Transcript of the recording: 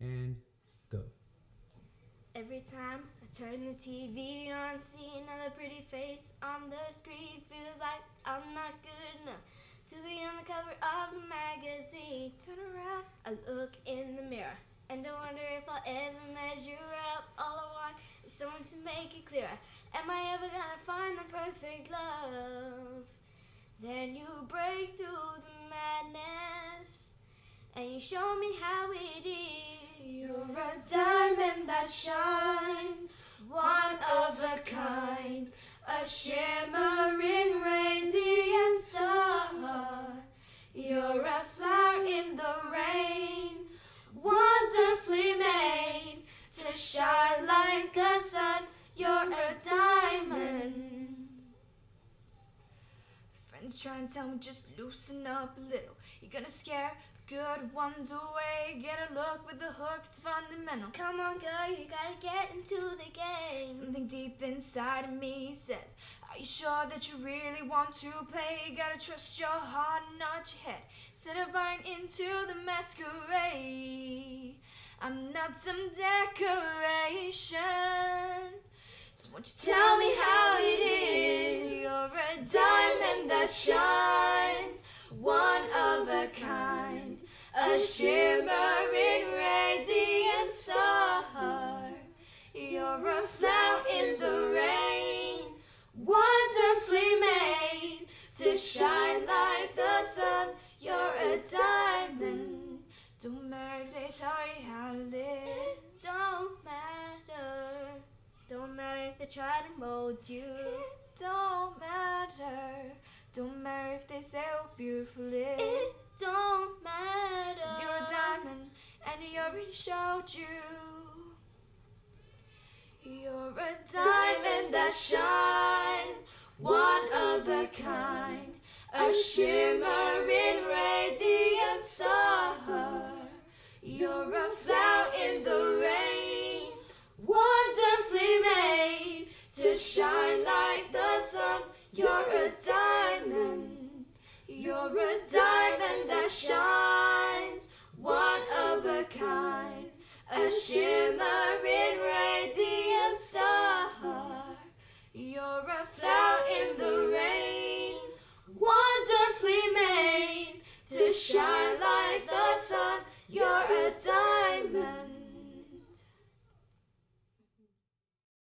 and go. Every time I turn the TV on, see another pretty face on the screen. Feels like I'm not good enough to be on the cover of a magazine. Turn around, I look in the mirror, and I wonder if I'll ever measure up. All I want is someone to make it clear. Am I ever gonna find the perfect love? Then you break through the madness, and you show me how it is. Shines, one of a kind, a shimmering Friends try and tell me just loosen up a little. You're gonna scare good ones away. Get a look with the hook, it's fundamental. Come on, girl, you gotta get into the game. Something deep inside of me says, Are you sure that you really want to play? You gotta trust your heart, not your head. Instead of buying into the masquerade, I'm not some decoration. So won't you tell shines, one of a kind, a shimmering radiant star. You're a flower in the rain, wonderfully made to shine like the sun. You're a diamond. Don't matter if they tell you how to live. Don't matter. Don't matter if they try to mold you. It don't matter. Don't matter if they say how beautiful. It don't matter. Cause you're a diamond and he already showed you. You're a diamond that shines, one of a kind, a shimmering radiant star. You're a flower in the rain, wonderfully made to shine like the sun. You're a diamond, you're a diamond that shines, one of a kind, a shimmering radiant star. You're a flower in the rain, wonderfully made to shine like the sun. You're a diamond.